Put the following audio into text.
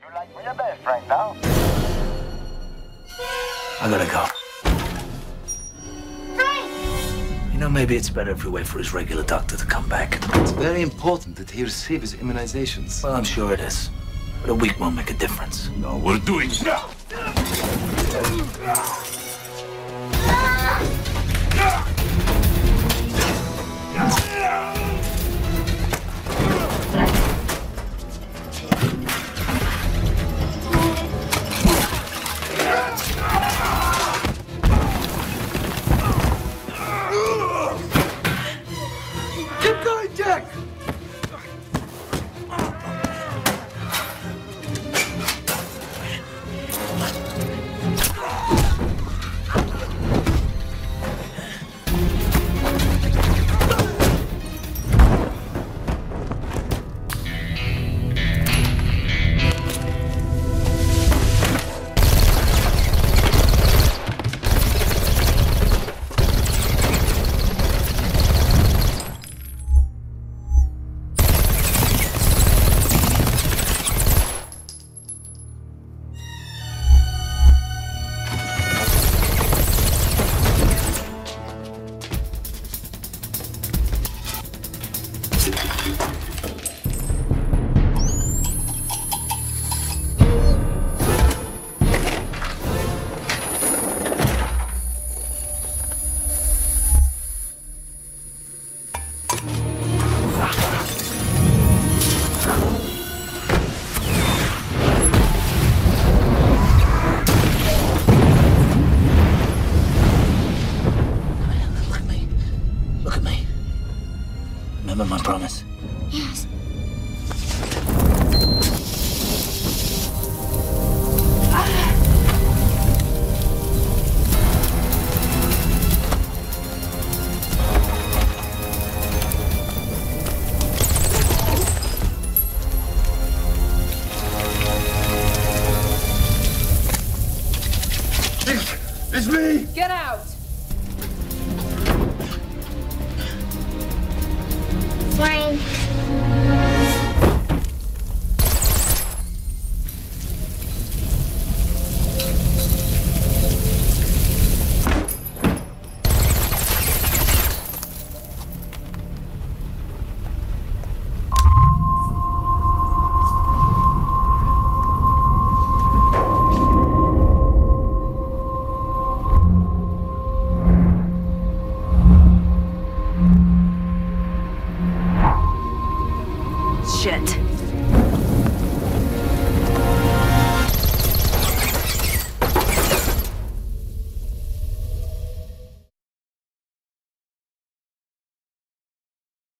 You like me your best right now? I gotta go. Frank! You know, maybe it's better if we wait for his regular doctor to come back. It's very important that he receive his immunizations. Well, I'm sure it is. But a week won't make a difference. No, we're doing now. Remember my promise? Yes. It's me! Get out!